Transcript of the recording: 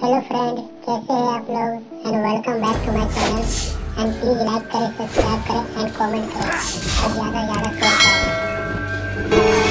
Hello friend कैसे हैं आप लोग? And welcome back to my channel and please like करें सब्सक्राइब करें एंड कमेंट करें। और ज़्यादा ज़्यादा शेयर करें।